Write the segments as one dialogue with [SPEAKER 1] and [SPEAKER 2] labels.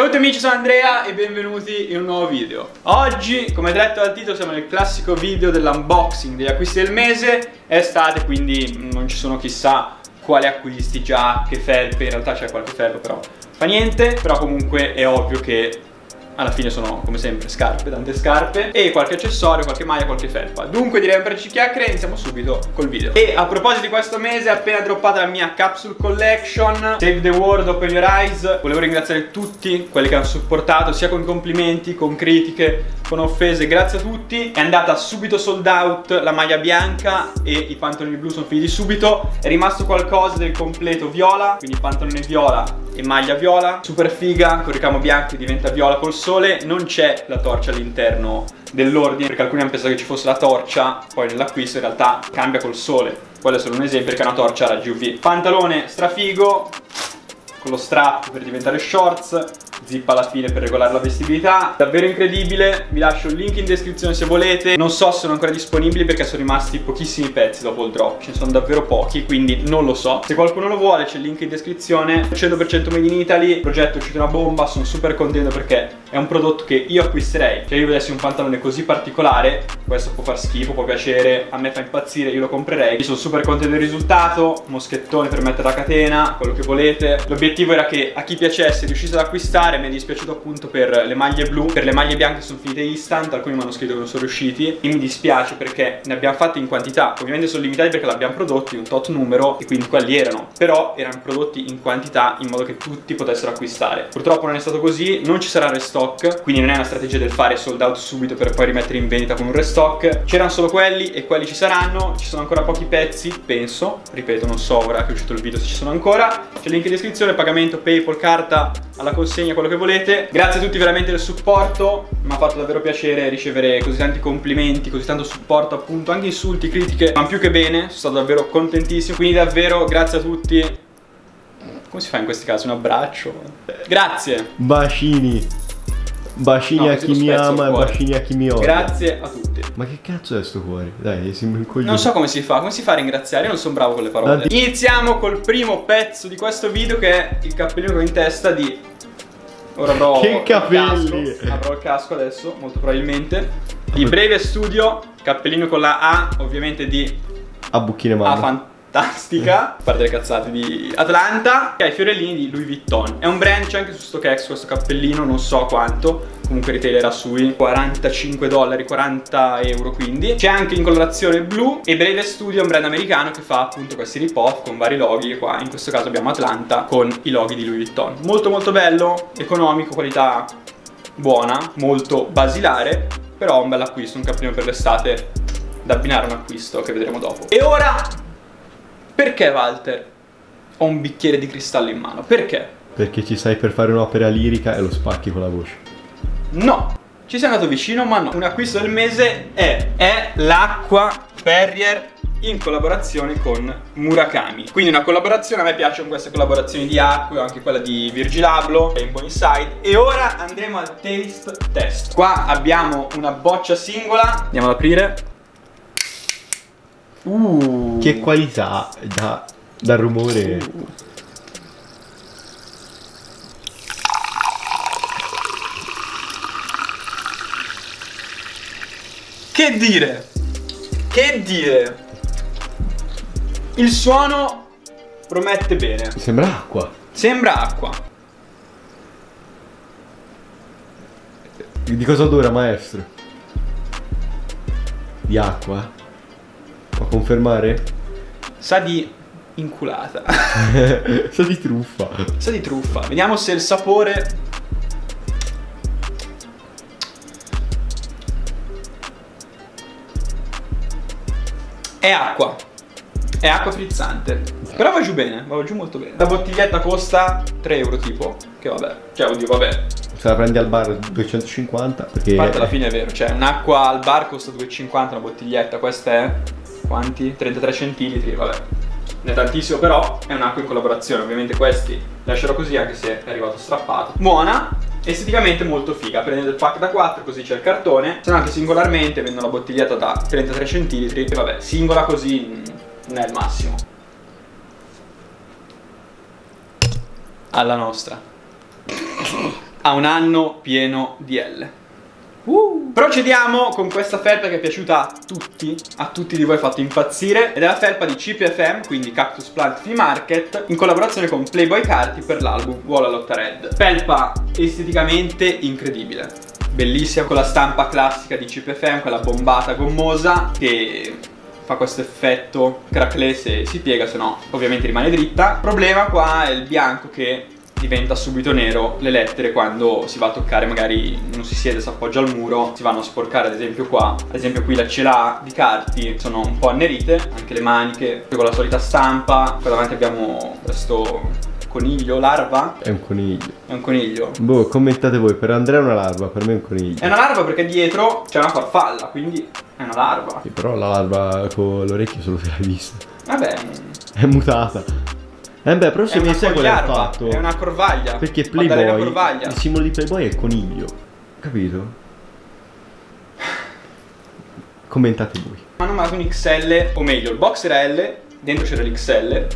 [SPEAKER 1] Ciao a tutti amici, sono Andrea e benvenuti in un nuovo video. Oggi, come detto dal titolo, siamo nel classico video dell'unboxing degli acquisti del mese. È estate, quindi non ci sono chissà quali acquisti, giacche, felpe. In realtà c'è qualche felpa però fa niente. Però comunque è ovvio che alla fine sono come sempre scarpe, tante scarpe e qualche accessorio, qualche maglia, qualche felpa. Dunque direi per chiacchiere iniziamo subito col video. E a proposito di questo mese appena droppata la mia capsule collection Save the world, open your eyes. Volevo ringraziare tutti quelli che hanno supportato sia con complimenti, con critiche, con offese grazie a tutti. È andata subito sold out la maglia bianca e i pantaloni blu sono finiti subito. È rimasto qualcosa del completo viola quindi pantalone viola e maglia viola. Super figa con ricamo bianco diventa viola col sole. Non c'è la torcia all'interno dell'ordine perché alcuni hanno pensato che ci fosse la torcia poi nell'acquisto in realtà cambia col sole. Quello è solo un esempio perché è una torcia a raggi UV pantalone strafigo con lo strap per diventare shorts zip alla fine per regolare la vestibilità. Davvero incredibile vi lascio il link in descrizione se volete. Non so se sono ancora disponibili perché sono rimasti pochissimi pezzi dopo il drop ce ne sono davvero pochi quindi non lo so. Se qualcuno lo vuole c'è il link in descrizione. 100% made in Italy il progetto è uscito una bomba sono super contento perché è un prodotto che io acquisterei. Se io vedessi un pantalone così particolare questo può far schifo può piacere a me fa impazzire io lo comprerei. Io sono super contento del risultato moschettone per mettere la catena quello che volete. L'obiettivo era che a chi piacesse riuscisse ad acquistare mi è dispiaciuto appunto per le maglie blu per le maglie bianche sono finite instant alcuni mi hanno scritto che non sono riusciti e mi dispiace perché ne abbiamo fatte in quantità ovviamente sono limitati perché l'abbiamo prodotti un tot numero e quindi quelli erano però erano prodotti in quantità in modo che tutti potessero acquistare. Purtroppo non è stato così non ci sarà restock quindi non è una strategia del fare sold out subito per poi rimettere in vendita con un restock. C'erano solo quelli e quelli ci saranno ci sono ancora pochi pezzi penso ripeto non so ora che è uscito il video se ci sono ancora c'è il link in descrizione pagamento paypal carta alla consegna quello che volete. Grazie a tutti veramente del supporto. Mi ha fatto davvero piacere ricevere così tanti complimenti così tanto supporto appunto anche insulti critiche ma più che bene sono stato davvero contentissimo. Quindi davvero grazie a tutti. Come si fa in questi casi? Un abbraccio? Grazie.
[SPEAKER 2] Bacini. Bacini no, a chi mi ama e bacini a chi mi odia.
[SPEAKER 1] Grazie a tutti.
[SPEAKER 2] Ma che cazzo è sto cuore? Dai, sembra un coglione.
[SPEAKER 1] Non so come si fa, come si fa a ringraziare? Io non sono bravo con le parole. Iniziamo col primo pezzo di questo video che è il cappellino in testa di Ora avrò
[SPEAKER 2] che capelli!
[SPEAKER 1] Casco. Avrò il casco adesso, molto probabilmente. Di Breve Studio, cappellino con la A, ovviamente di
[SPEAKER 2] A Bucchine Mamma
[SPEAKER 1] fantastica, a parte le cazzate di Atlanta, e ha i fiorellini di Louis Vuitton. È un brand, c'è anche su StockX questo cappellino, non so quanto, comunque retailerà sui 45 dollari, 40 euro quindi. C'è anche in colorazione blu e Brave Studio è un brand americano che fa appunto questi rip-off con vari loghi e qua in questo caso abbiamo Atlanta con i loghi di Louis Vuitton. Molto molto bello, economico, qualità buona, molto basilare, però un bel acquisto, un cappellino per l'estate da abbinare un acquisto che vedremo dopo. E ora perché Walter ho un bicchiere di cristallo in mano? Perché?
[SPEAKER 2] Perché ci sai per fare un'opera lirica e lo spacchi con la voce.
[SPEAKER 1] No, ci sei andato vicino ma no. Un acquisto del mese è, è l'acqua Perrier in collaborazione con Murakami quindi una collaborazione, a me piacciono queste collaborazioni di acqua anche quella di Virgil Abloh e Rainbow Inside e ora andremo al taste test qua abbiamo una boccia singola andiamo ad aprire
[SPEAKER 2] Uh. Che qualità da, dal rumore. Uh.
[SPEAKER 1] Che dire? Che dire? Il suono promette bene.
[SPEAKER 2] Sembra acqua.
[SPEAKER 1] Sembra acqua.
[SPEAKER 2] Di cosa odora, maestro? Di acqua? Confermare?
[SPEAKER 1] Sa di inculata.
[SPEAKER 2] Sa di truffa.
[SPEAKER 1] Sa di truffa. Vediamo se il sapore... È acqua. È acqua frizzante. Però va giù bene, va giù molto bene. La bottiglietta costa 3 euro tipo. Che vabbè. Cioè, oddio, vabbè.
[SPEAKER 2] Se la prendi al bar 250 perché...
[SPEAKER 1] A parte alla fine è vero, cioè un'acqua al bar costa 2,50 una bottiglietta, questa è quanti? 33 centilitri, vabbè. Ne è tantissimo però, è un'acqua in collaborazione, ovviamente questi lascerò così anche se è arrivato strappato. Buona, esteticamente molto figa, prendete il pack da 4 così c'è il cartone, se no anche singolarmente vendo la bottiglietta da 33 centilitri e vabbè, singola così mm, non è il massimo. Alla nostra. a un anno pieno di L. Uh. Procediamo con questa felpa che è piaciuta a tutti, a tutti di voi, ha fatto impazzire ed è la felpa di CPFM, quindi Cactus Plant Flea Market, in collaborazione con Playboy Carti per l'album Vuola Lotta Red. Felpa esteticamente incredibile, bellissima con la stampa classica di CPFM, quella bombata gommosa che fa questo effetto crackle se si piega, se no ovviamente rimane dritta. Il problema qua è il bianco che diventa subito nero le lettere quando si va a toccare magari non si siede, si appoggia al muro si vanno a sporcare ad esempio qua ad esempio qui la cela di carti sono un po' annerite anche le maniche con la solita stampa qua davanti abbiamo questo coniglio, larva?
[SPEAKER 2] È un coniglio.
[SPEAKER 1] È un coniglio.
[SPEAKER 2] Boh, commentate voi, per Andrea è una larva, per me è un coniglio.
[SPEAKER 1] È una larva perché dietro c'è una farfalla, quindi è una larva.
[SPEAKER 2] Sì, però la larva con l'orecchio solo se l'hai vista.
[SPEAKER 1] Vabbè.
[SPEAKER 2] È mutata. Eh beh, però se mi sai qual è il fatto.
[SPEAKER 1] È una corvaglia.
[SPEAKER 2] Perché Playboy, il simbolo di Playboy è il coniglio. Capito? Commentate voi.
[SPEAKER 1] Hanno mandato un XL, o meglio, il box era L, dentro c'era l'XL.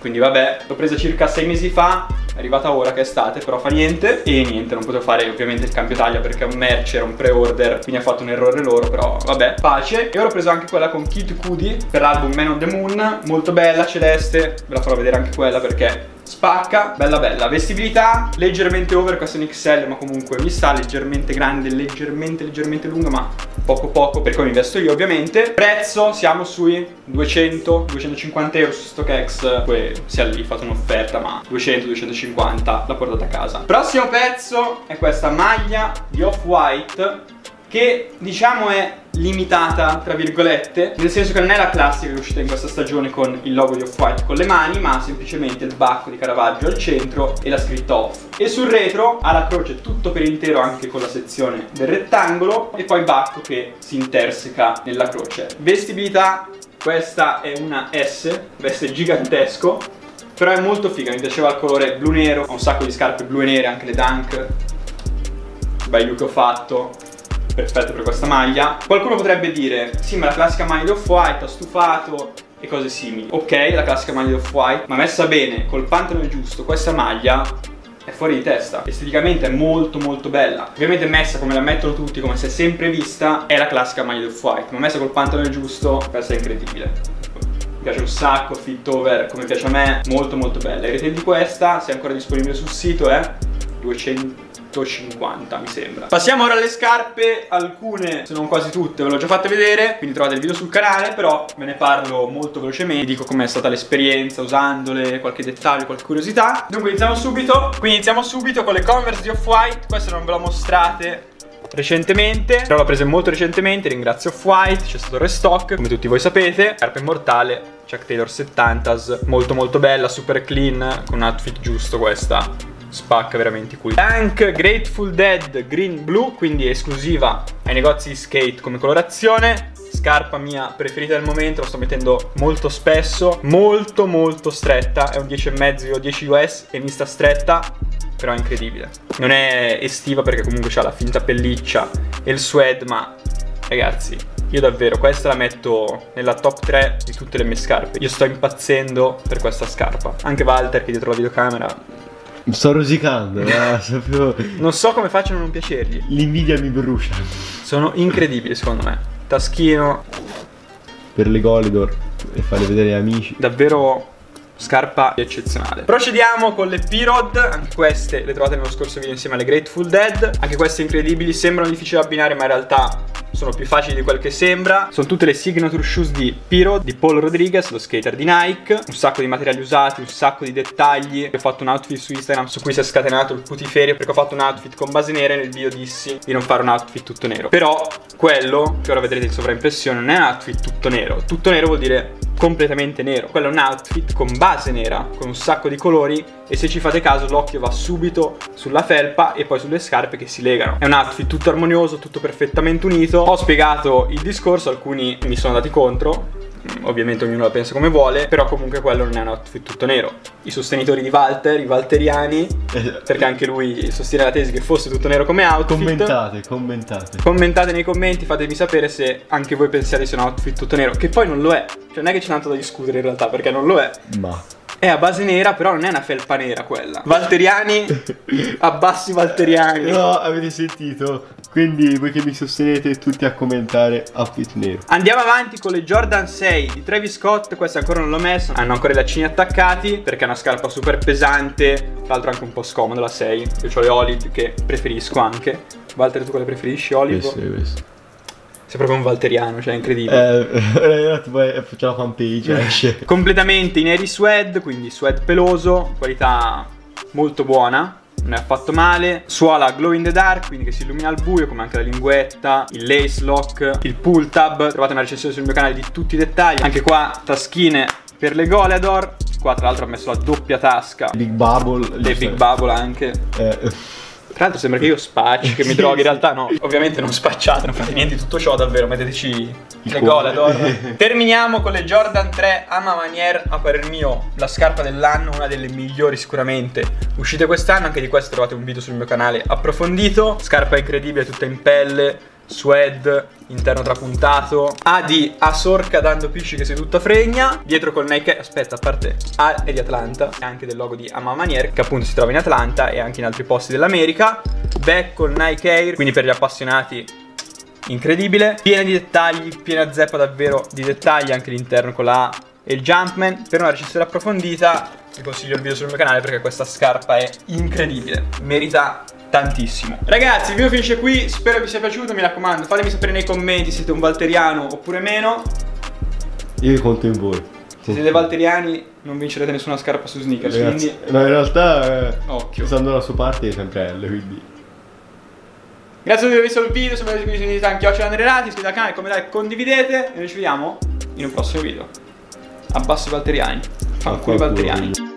[SPEAKER 1] Quindi vabbè, l'ho presa circa 6 mesi fa, è arrivata ora che è estate, però fa niente. E niente, non potevo fare ovviamente il cambio taglia perché è un merch, era un pre-order, quindi ha fatto un errore loro, però vabbè, pace. E ora ho preso anche quella con Kid Cudi per l'album Man on the Moon, molto bella, celeste, ve la farò vedere anche quella perché spacca, bella bella. Vestibilità, leggermente over, questo è un XL ma comunque mi sta leggermente grande, leggermente leggermente lunga ma poco poco per come investo io ovviamente. Prezzo, siamo sui 200-250 euro su StockX. Poi sia lì fate un'offerta ma 200-250 la portate a casa. Prossimo pezzo è questa maglia di Off-White che diciamo è limitata tra virgolette nel senso che non è la classica che è uscita in questa stagione con il logo di Off-White con le mani ma semplicemente il bacco di Caravaggio al centro e la scritta off. E sul retro ha la croce tutto per intero anche con la sezione del rettangolo e poi bacco che si interseca nella croce. Vestibilità questa è una S veste gigantesco però è molto figa mi piaceva il colore blu nero ho un sacco di scarpe blu e nere anche le Dunk. Bei look che ho fatto perfetto per questa maglia. Qualcuno potrebbe dire, sì ma la classica maglia Off-White, ho stufato e cose simili. Ok, la classica maglia Off-White, ma messa bene, col pantalone giusto, questa maglia è fuori di testa. Esteticamente è molto molto bella. Ovviamente messa come la mettono tutti, come si è sempre vista, è la classica maglia Off-White, ma messa col pantalone giusto, questa è incredibile. Mi piace un sacco, fit over, come piace a me, molto molto bella. Il retail di questa, se è ancora disponibile sul sito, è 200 150 mi sembra. Passiamo ora alle scarpe Alcune, se non quasi tutte, ve l'ho già fatte vedere Quindi trovate il video sul canale Però ve ne parlo molto velocemente Vi dico com'è stata l'esperienza usandole Qualche dettaglio, qualche curiosità. Dunque iniziamo subito. Quindi iniziamo subito con le Converse di Off-White Queste non ve le ho mostrate recentemente Però l'ho presa molto recentemente Ringrazio Off-White C'è stato il restock Come tutti voi sapete Scarpa immortale Chuck Taylor 70s Molto molto bella Super clean Con un outfit giusto questa spacca veramente qui Tank Grateful Dead Green Blue quindi esclusiva ai negozi di skate come colorazione scarpa mia preferita del momento, la sto mettendo molto spesso, molto molto stretta, è un 10,5 o 10 US e mi sta stretta, però è incredibile. Non è estiva perché comunque ha la finta pelliccia e il suede, ma ragazzi, io davvero questa la metto nella top 3 di tutte le mie scarpe. Io sto impazzendo per questa scarpa. Anche Walter che dietro la videocamera
[SPEAKER 2] sto rosicando, eh, sapevo...
[SPEAKER 1] Non so come facciano a non piacergli.
[SPEAKER 2] L'invidia mi brucia.
[SPEAKER 1] Sono incredibili secondo me. Taschino.
[SPEAKER 2] Per le Golidor e farle vedere agli amici.
[SPEAKER 1] Davvero scarpa eccezionale. Procediamo con le P-Rod. Anche queste le trovate nello scorso video insieme alle Grateful Dead. Anche queste incredibili. Sembrano difficili da abbinare ma in realtà sono più facili di quel che sembra. Sono tutte le signature shoes di Piro di Paul Rodriguez, lo skater di Nike. Un sacco di materiali usati, un sacco di dettagli. Ho fatto un outfit su Instagram su cui si è scatenato il putiferio Perché ho fatto un outfit con base nera e nel video dissi di non fare un outfit tutto nero. Però quello che ora vedrete in sovraimpressione non è un outfit tutto nero. Tutto nero vuol dire completamente nero. Quello è un outfit con base nera, con un sacco di colori E se ci fate caso l'occhio va subito sulla felpa e poi sulle scarpe che si legano. È un outfit tutto armonioso, tutto perfettamente unito. Ho spiegato il discorso, alcuni mi sono andati contro ovviamente ognuno la pensa come vuole, però comunque quello non è un outfit tutto nero. I sostenitori di Walter, i walteriani, esatto. perché anche lui sostiene la tesi che fosse tutto nero come outfit.
[SPEAKER 2] Commentate, commentate.
[SPEAKER 1] Commentate nei commenti, fatemi sapere se anche voi pensiate sia un outfit tutto nero, che poi non lo è. Cioè non è che c'è tanto da discutere in realtà, perché non lo è.
[SPEAKER 2] Ma
[SPEAKER 1] È a base nera, però non è una felpa nera quella. Valteriani, abbassi Valteriani.
[SPEAKER 2] No, avete sentito? Quindi voi che mi sostenete tutti a commentare outfit nero.
[SPEAKER 1] Andiamo avanti con le Jordan 6 di Travis Scott, questa ancora non l'ho messa, hanno ancora i laccini attaccati perché è una scarpa super pesante, tra l'altro anche un po' scomoda la 6. Io ho le Olive che preferisco anche. Walter tu quale preferisci? Olive?
[SPEAKER 2] Questo, questo.
[SPEAKER 1] Sei proprio un valteriano, cioè incredibile. Eh,
[SPEAKER 2] poi faccio la fanpage, esce.
[SPEAKER 1] Completamente in Airy Swed, quindi swed peloso, qualità molto buona non è affatto male. Suola glow in the dark, quindi che si illumina al buio, come anche la linguetta, il lace lock, il pull tab. Trovate una recensione sul mio canale di tutti i dettagli. Anche qua taschine per le Goleador. Qua tra l'altro ho messo la doppia tasca.
[SPEAKER 2] Big Bubble.
[SPEAKER 1] Le Big Bubble anche. Eh. Tra l'altro sembra che io spacci, che mi droghi, in realtà no. Ovviamente non spacciate, non fate niente di tutto ciò, davvero, metteteci le Golador. Terminiamo con le Jordan 3 Ama Manier, a parer mio, la scarpa dell'anno, una delle migliori sicuramente. Uscite quest'anno, anche di questo trovate un video sul mio canale approfondito. Scarpa incredibile, tutta in pelle, suede, interno trapuntato. A di A Sorca dando pisci che sei tutta fregna. Dietro col Nike, aspetta a parte A è di Atlanta. E anche del logo di Ama Manier che appunto si trova in Atlanta e anche in altri posti dell'America. Back col Nike Air, quindi per gli appassionati incredibile. Piena di dettagli, piena zeppa davvero di dettagli anche l'interno con la A e il Jumpman. Per una recensione approfondita vi consiglio il video sul mio canale perché questa scarpa è incredibile Merita tantissimo. Ragazzi il video finisce qui Spero vi sia piaciuto Mi raccomando fatemi sapere nei commenti Se siete un valteriano oppure meno.
[SPEAKER 2] Io conto in voi.
[SPEAKER 1] Se siete valteriani non vincerete nessuna scarpa su sneakers
[SPEAKER 2] Ragazzi,
[SPEAKER 1] quindi...
[SPEAKER 2] No in realtà eh,
[SPEAKER 1] Occhio.
[SPEAKER 2] Stando dalla sua parte è sempre L quindi.
[SPEAKER 1] Grazie per aver visto il video Se volete seguire di tanti occhi Andrelati Iscrivetevi al canale, commentate e condividete E noi ci vediamo in un prossimo video. Abbasso i valteriani Fanculo i valteriani